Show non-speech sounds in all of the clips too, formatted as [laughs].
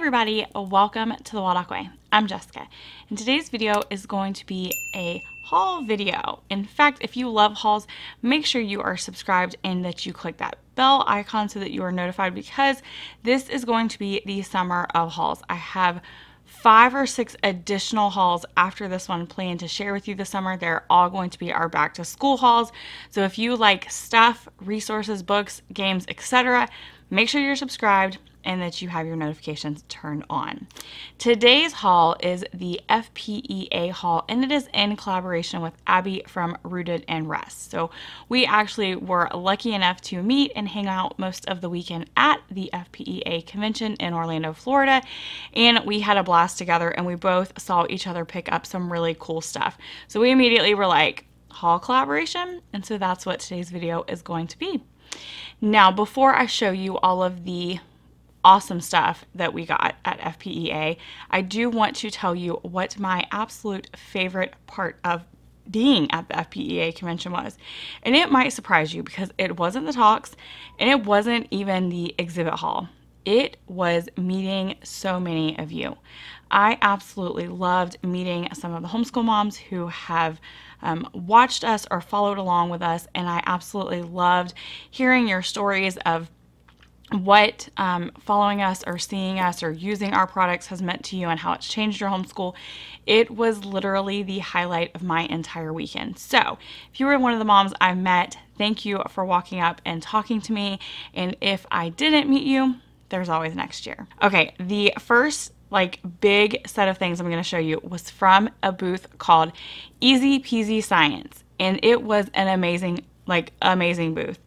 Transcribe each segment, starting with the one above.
everybody, welcome to the Waldock Way. I'm Jessica, and today's video is going to be a haul video. In fact, if you love hauls, make sure you are subscribed and that you click that bell icon so that you are notified because this is going to be the summer of hauls. I have five or six additional hauls after this one planned to share with you this summer. They're all going to be our back to school hauls. So if you like stuff, resources, books, games, etc., make sure you're subscribed and that you have your notifications turned on. Today's haul is the FPEA haul and it is in collaboration with Abby from Rooted in Rest. So we actually were lucky enough to meet and hang out most of the weekend at the FPEA convention in Orlando, Florida, and we had a blast together and we both saw each other pick up some really cool stuff. So we immediately were like, haul collaboration, and so that's what today's video is going to be. Now, before I show you all of the awesome stuff that we got at FPEA, I do want to tell you what my absolute favorite part of being at the FPEA convention was. And it might surprise you because it wasn't the talks and it wasn't even the exhibit hall. It was meeting so many of you. I absolutely loved meeting some of the homeschool moms who have um, watched us or followed along with us, and I absolutely loved hearing your stories of what um, following us or seeing us or using our products has meant to you and how it's changed your homeschool. It was literally the highlight of my entire weekend. So, if you were one of the moms I met, thank you for walking up and talking to me. And if I didn't meet you, there's always next year. Okay, the first like big set of things I'm going to show you was from a booth called Easy Peasy Science. And it was an amazing, like amazing booth.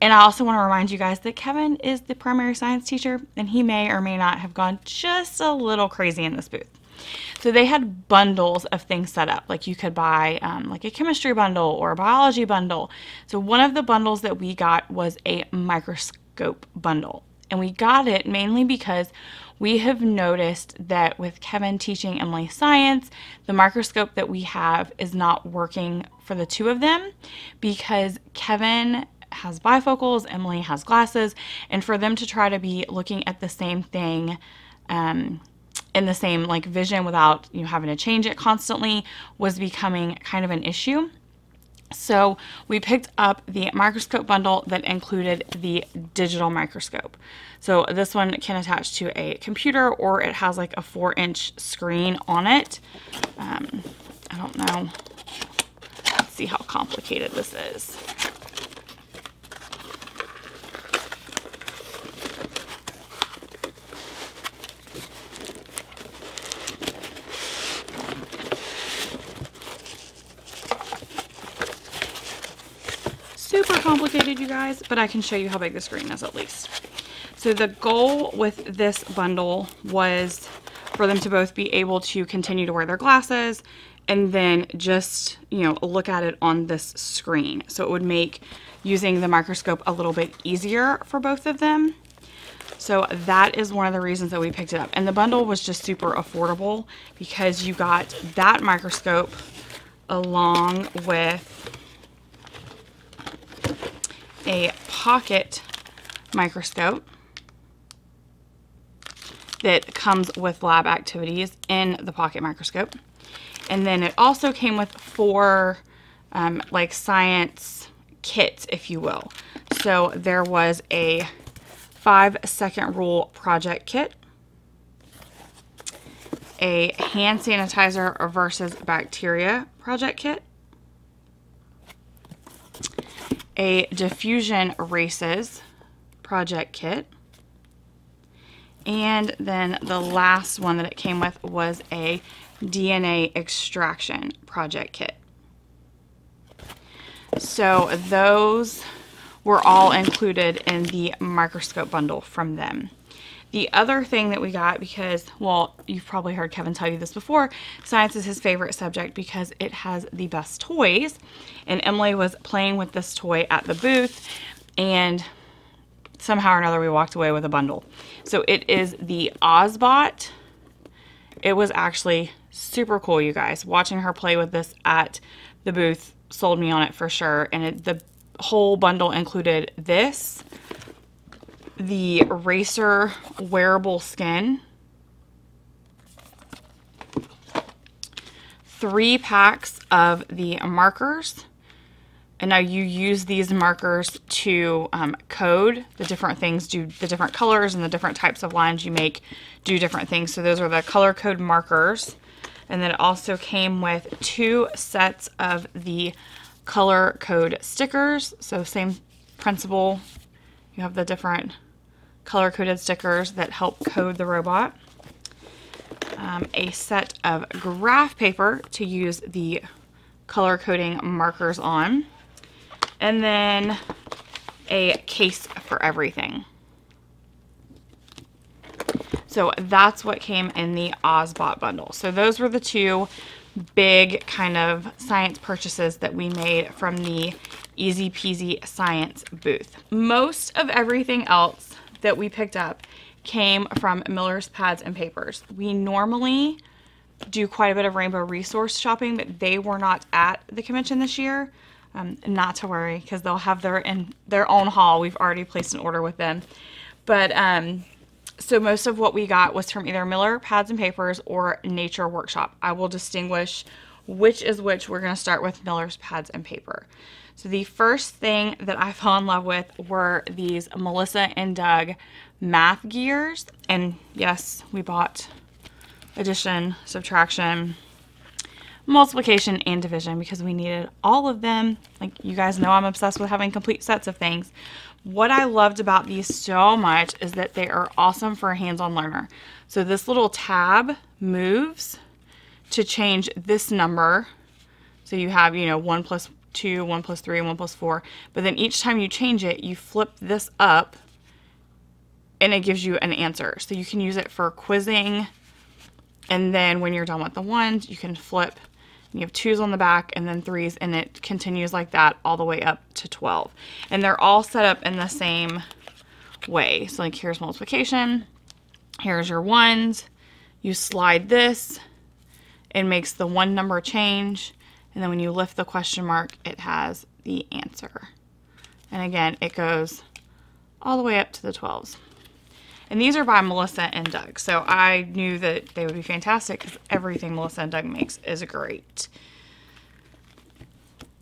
And I also want to remind you guys that Kevin is the primary science teacher and he may or may not have gone just a little crazy in this booth. So they had bundles of things set up, like you could buy um, like a chemistry bundle or a biology bundle. So one of the bundles that we got was a microscope bundle. And we got it mainly because we have noticed that with Kevin teaching Emily science, the microscope that we have is not working for the two of them because Kevin has bifocals, Emily has glasses, and for them to try to be looking at the same thing um, in the same like vision without you know having to change it constantly was becoming kind of an issue. So we picked up the microscope bundle that included the digital microscope. So this one can attach to a computer or it has like a four inch screen on it. Um, I don't know. Let's see how complicated this is. Complicated, you guys, but I can show you how big the screen is at least. So the goal with this bundle was for them to both be able to continue to wear their glasses and then just, you know, look at it on this screen. So it would make using the microscope a little bit easier for both of them. So that is one of the reasons that we picked it up. And the bundle was just super affordable because you got that microscope along with a pocket microscope that comes with lab activities in the pocket microscope. And then it also came with four um, like science kits, if you will. So there was a five second rule project kit, a hand sanitizer versus bacteria project kit, a diffusion races project kit. And then the last one that it came with was a DNA extraction project kit. So those were all included in the microscope bundle from them. The other thing that we got, because, well, you've probably heard Kevin tell you this before, science is his favorite subject because it has the best toys. And Emily was playing with this toy at the booth, and somehow or another we walked away with a bundle. So it is the Ozobot. It was actually super cool, you guys. Watching her play with this at the booth sold me on it for sure. And it, the whole bundle included this the Racer wearable skin. Three packs of the markers. And now you use these markers to um, code the different things, do the different colors and the different types of lines you make do different things. So those are the color code markers. And then it also came with two sets of the color code stickers. So same principle. You have the different color coded stickers that help code the robot. Um, a set of graph paper to use the color coding markers on. And then a case for everything. So that's what came in the Ozobot bundle. So those were the two big kind of science purchases that we made from the Easy Peasy Science booth. Most of everything else that we picked up came from Miller's Pads and Papers. We normally do quite a bit of Rainbow Resource shopping, but they were not at the convention this year. Um, not to worry, because they'll have their in their own haul. We've already placed an order with them. But um, so most of what we got was from either Miller Pads and Papers or Nature Workshop. I will distinguish which is which. We're going to start with Miller's Pads and Paper. So the first thing that I [laughs] fell in love with were these Melissa and Doug math gears. And yes, we bought addition, subtraction, multiplication, and division because we needed all of them. Like you guys know I'm obsessed with having complete sets of things. What I loved about these so much is that they are awesome for a hands-on learner. So this little tab moves to change this number. So you have, you know, 1 plus 2, 1 plus 3, 1 plus 4. But then each time you change it, you flip this up and it gives you an answer. So you can use it for quizzing. And then when you're done with the ones, you can flip you have twos on the back and then threes and it continues like that all the way up to 12. And they're all set up in the same way. So like here's multiplication, here's your ones, you slide this, it makes the one number change, and then when you lift the question mark, it has the answer. And again, it goes all the way up to the 12s. And these are by Melissa and Doug. So I knew that they would be fantastic because everything Melissa and Doug makes is great.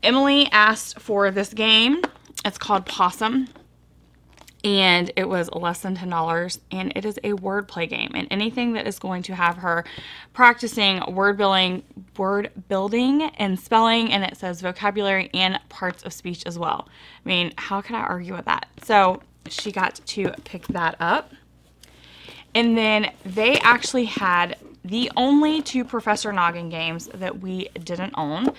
Emily asked for this game. It's called Possum. And it was less than $10. And it is a wordplay game. And anything that is going to have her practicing word building, word building and spelling. And it says vocabulary and parts of speech as well. I mean, how can I argue with that? So she got to pick that up. And then they actually had the only two Professor Noggin games that we didn't own,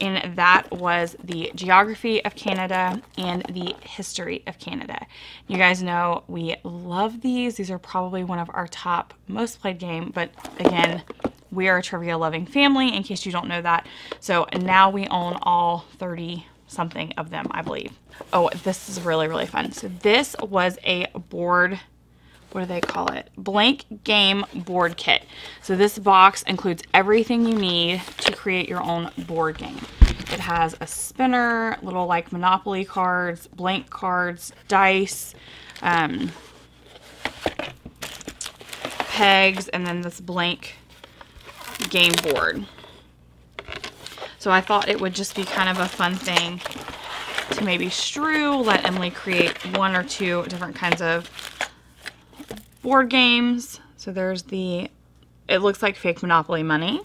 and that was the Geography of Canada and the History of Canada. You guys know we love these. These are probably one of our top most played game, but again, we are a trivia loving family in case you don't know that. So now we own all 30 something of them, I believe. Oh, this is really, really fun. So this was a board what do they call it? Blank game board kit. So this box includes everything you need to create your own board game. It has a spinner, little like Monopoly cards, blank cards, dice, um, pegs, and then this blank game board. So I thought it would just be kind of a fun thing to maybe strew, let Emily create one or two different kinds of board games. So there's the, it looks like fake Monopoly money.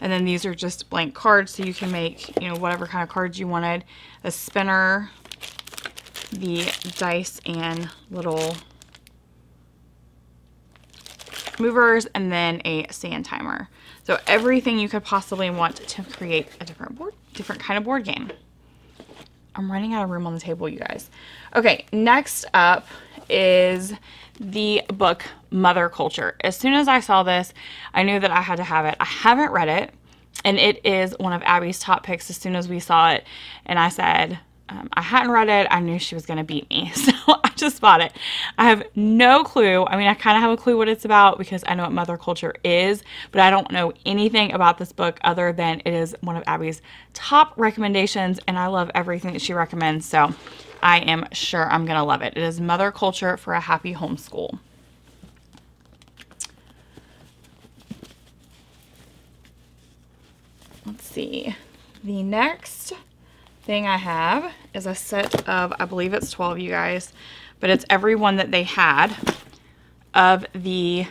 And then these are just blank cards, so you can make, you know, whatever kind of cards you wanted. A spinner, the dice and little movers, and then a sand timer. So everything you could possibly want to create a different board, different kind of board game. I'm running out of room on the table, you guys. Okay, next up is the book Mother Culture. As soon as I saw this, I knew that I had to have it. I haven't read it, and it is one of Abby's top picks as soon as we saw it. And I said, um, I hadn't read it. I knew she was going to beat me. [laughs] So I just bought it. I have no clue. I mean, I kind of have a clue what it's about because I know what mother culture is, but I don't know anything about this book other than it is one of Abby's top recommendations and I love everything that she recommends. So I am sure I'm going to love it. It is Mother Culture for a Happy Homeschool. Let's see. The next thing I have is a set of, I believe it's 12 you guys, but it's every one that they had of the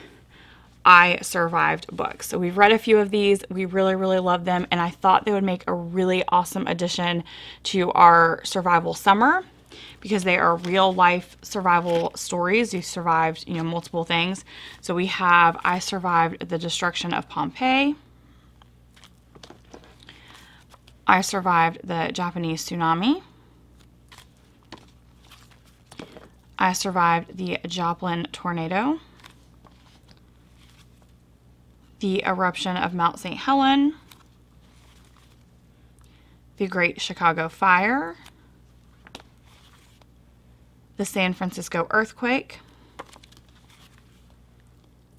I Survived books. So we've read a few of these. We really, really love them. And I thought they would make a really awesome addition to our survival summer because they are real life survival stories. You survived, you know, multiple things. So we have I Survived the Destruction of Pompeii. I survived the Japanese tsunami. I survived the Joplin tornado, the eruption of Mount St. Helen, the Great Chicago Fire, the San Francisco earthquake,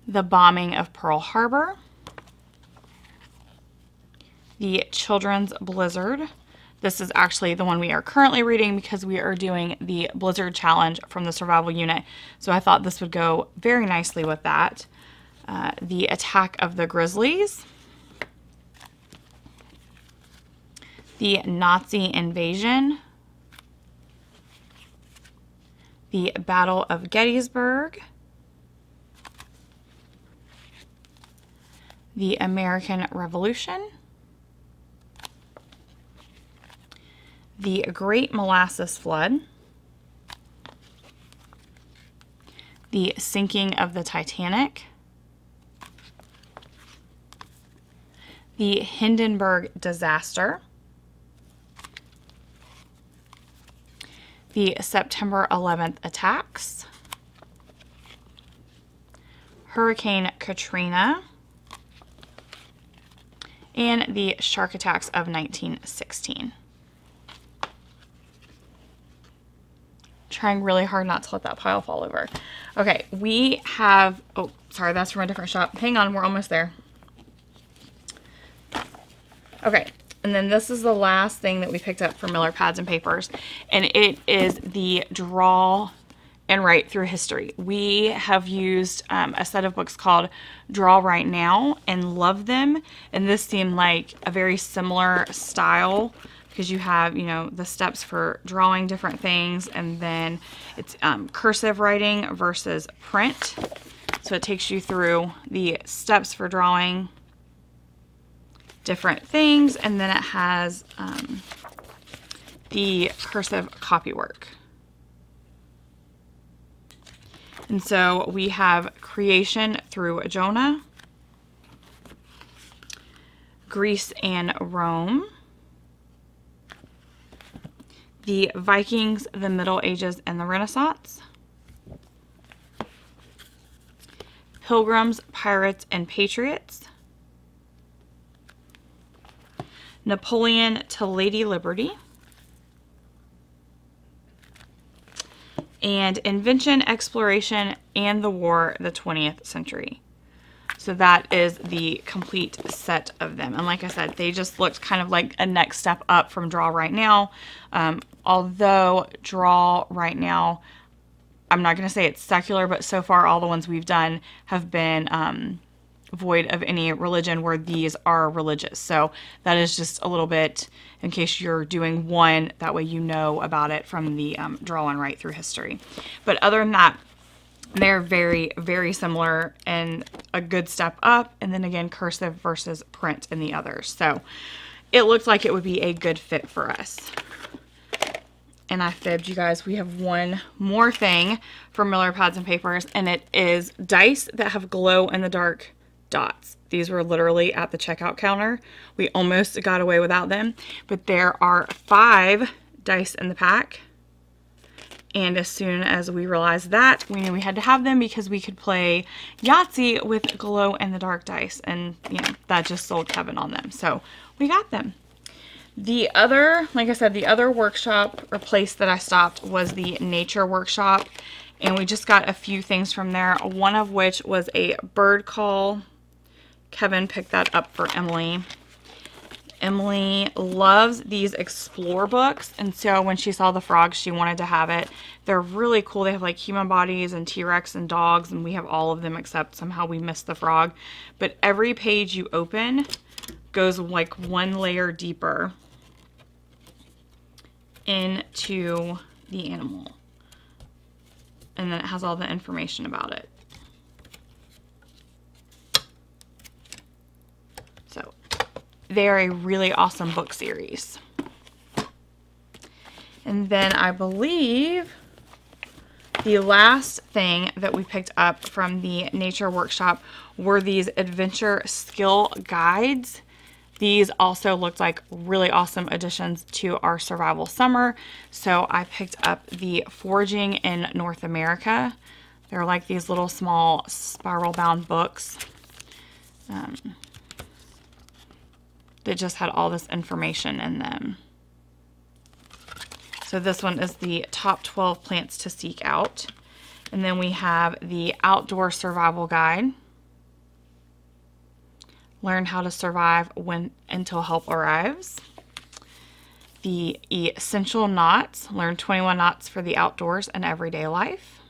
the bombing of Pearl Harbor, the Children's Blizzard. This is actually the one we are currently reading because we are doing the Blizzard Challenge from the Survival Unit. So I thought this would go very nicely with that. Uh, the Attack of the Grizzlies. The Nazi Invasion. The Battle of Gettysburg. The American Revolution. The Great Molasses Flood, the sinking of the Titanic, the Hindenburg disaster, the September 11th attacks, Hurricane Katrina, and the shark attacks of 1916. Trying really hard not to let that pile fall over. Okay, we have, oh, sorry, that's from a different shop. Hang on, we're almost there. Okay, and then this is the last thing that we picked up for Miller Pads and Papers, and it is the Draw and Write Through History. We have used um, a set of books called Draw Write Now and love them, and this seemed like a very similar style because you have, you know, the steps for drawing different things and then it's um, cursive writing versus print. So it takes you through the steps for drawing different things and then it has um, the cursive copy work. And so we have creation through Jonah, Greece and Rome, the Vikings, the Middle Ages, and the Renaissance. Pilgrims, Pirates, and Patriots. Napoleon to Lady Liberty. And Invention, Exploration, and the War, the 20th Century. So that is the complete set of them. And like I said, they just looked kind of like a next step up from Draw Write Now. Um, although Draw Write Now, I'm not going to say it's secular, but so far all the ones we've done have been um, void of any religion where these are religious. So that is just a little bit in case you're doing one, that way you know about it from the um, draw and write through history. But other than that, they're very, very similar and a good step up. And then again, cursive versus print in the others. So it looked like it would be a good fit for us. And I fibbed, you guys. We have one more thing for Miller Pads and Papers, and it is dice that have glow-in-the-dark dots. These were literally at the checkout counter. We almost got away without them, but there are five dice in the pack. And as soon as we realized that, we knew we had to have them because we could play Yahtzee with glow and the dark dice. And, you know, that just sold Kevin on them. So we got them. The other, like I said, the other workshop or place that I stopped was the nature workshop. And we just got a few things from there. One of which was a bird call. Kevin picked that up for Emily. Emily loves these explore books and so when she saw the frogs she wanted to have it. They're really cool. They have like human bodies and T-Rex and dogs and we have all of them except somehow we missed the frog. But every page you open goes like one layer deeper into the animal. And then it has all the information about it. So they're a really awesome book series. And then I believe the last thing that we picked up from the nature workshop were these adventure skill guides. These also looked like really awesome additions to our survival summer. So I picked up the Foraging in North America. They're like these little small spiral bound books. Um, that just had all this information in them. So this one is the top 12 plants to seek out. And then we have the outdoor survival guide. Learn how to survive when until help arrives. The essential knots. Learn 21 knots for the outdoors and everyday life.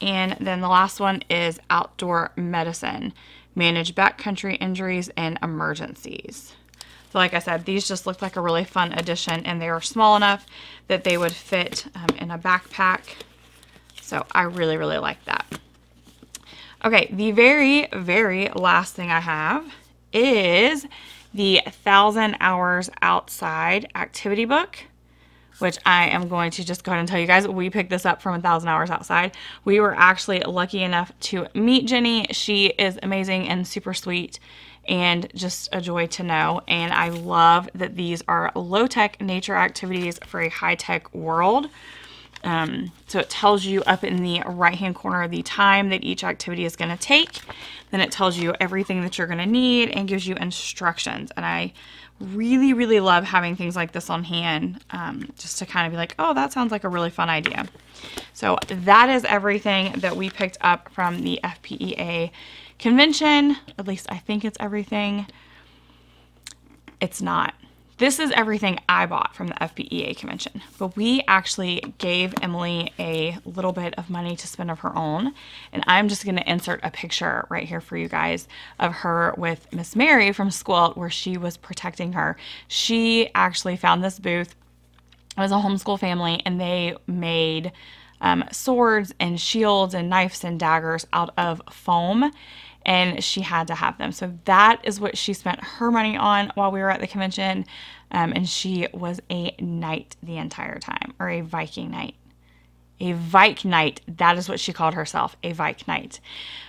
And then the last one is outdoor medicine manage backcountry injuries and emergencies. So like I said, these just looked like a really fun addition and they were small enough that they would fit um, in a backpack. So I really, really like that. Okay, the very, very last thing I have is the Thousand Hours Outside activity book which I am going to just go ahead and tell you guys, we picked this up from a thousand hours outside. We were actually lucky enough to meet Jenny. She is amazing and super sweet and just a joy to know. And I love that these are low-tech nature activities for a high-tech world. Um, so it tells you up in the right-hand corner the time that each activity is going to take. Then it tells you everything that you're going to need and gives you instructions. And I really, really love having things like this on hand um, just to kind of be like, oh, that sounds like a really fun idea. So that is everything that we picked up from the FPEA convention. At least I think it's everything. It's not. This is everything I bought from the FPEA convention, but we actually gave Emily a little bit of money to spend of her own. And I'm just going to insert a picture right here for you guys of her with Miss Mary from Squilt where she was protecting her. She actually found this booth. It was a homeschool family and they made um, swords and shields and knives and daggers out of foam and she had to have them. So that is what she spent her money on while we were at the convention. Um, and she was a knight the entire time, or a Viking knight. A Vike knight. That is what she called herself, a Vike knight.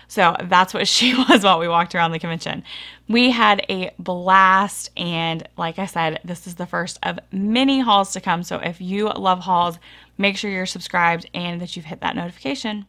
So that's what [laughs] she was while we walked around the convention. We had a blast, and like I said, this is the first of many hauls to come. So if you love hauls, make sure you're subscribed and that you've hit that notification.